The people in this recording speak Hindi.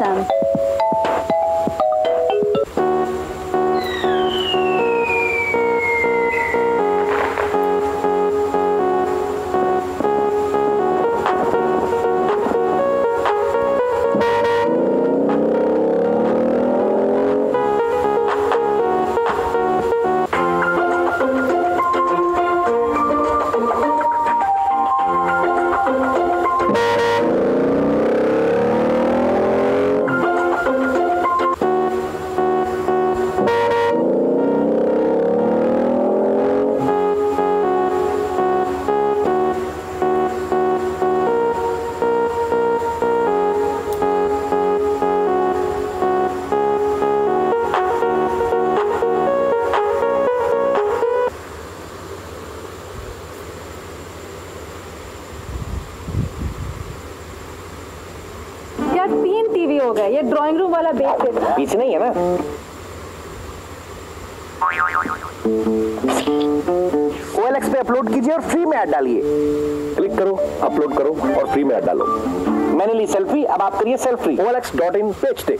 awesome. ये ड्राइंग रूम वाला बेच देता पीछे नहीं है ना? OLX पे अपलोड कीजिए और फ्री में ऐड डालिए। क्लिक करो अपलोड करो और फ्री में ऐड डालो। मैंने ली सेल्फी अब आप करिए selfie OLX dot in page बेचते